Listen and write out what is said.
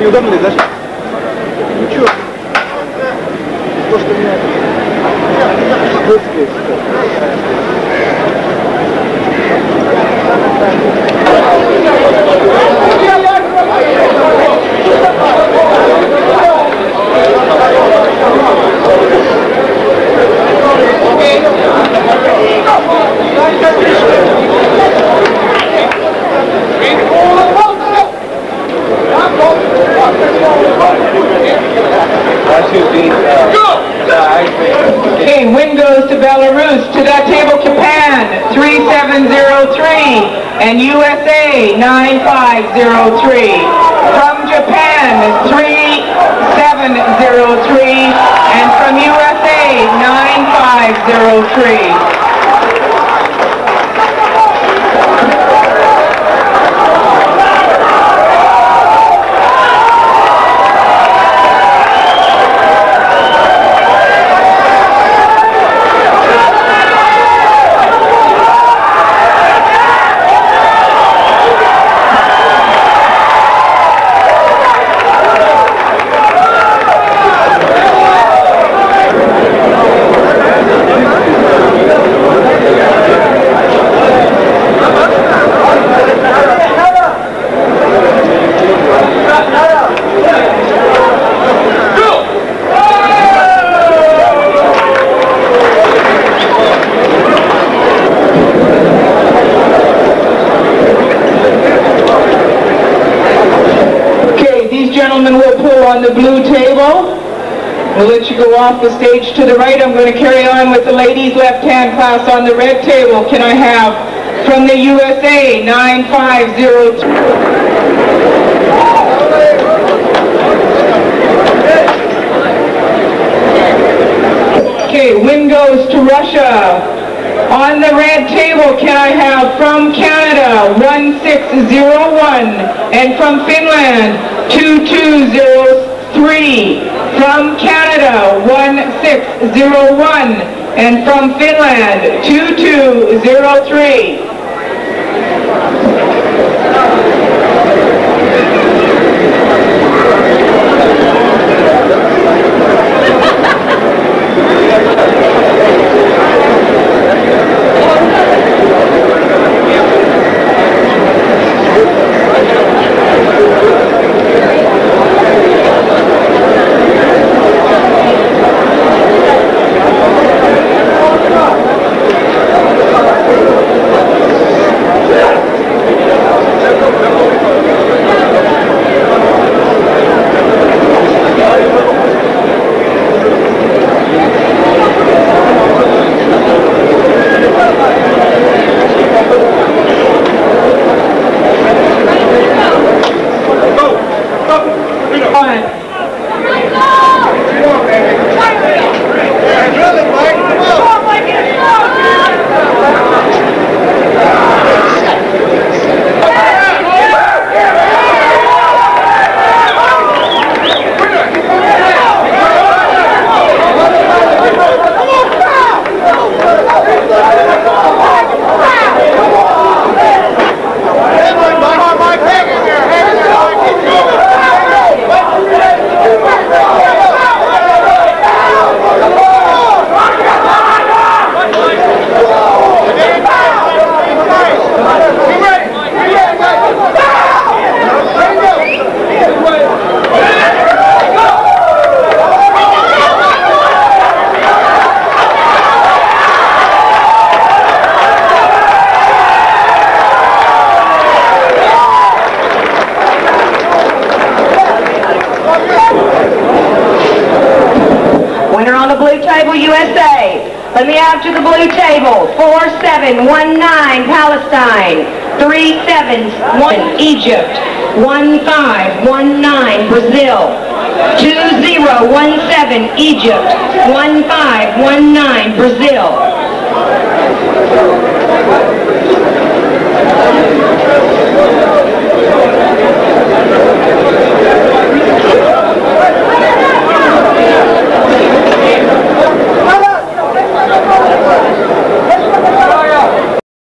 неудобно лезешь? Ну чё? То, что меня... Вот здесь. To that table Japan, 3703, and USA, 9503. From Japan, 3703, and from USA, 9503. The blue table. We'll let you go off the stage to the right. I'm going to carry on with the ladies' left-hand class on the red table. Can I have from the USA, 9502? Okay, wind goes to Russia. On the red table, can I have from Canada 1601 and from Finland 2203. From Canada 1601 and from Finland 2203. On. Table USA. Let me out to the blue table. 4719 Palestine. 3711 Egypt. 1519 Brazil. 2017 Egypt. 1519 Brazil. Thank you.